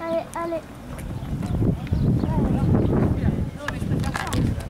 Allez, allez.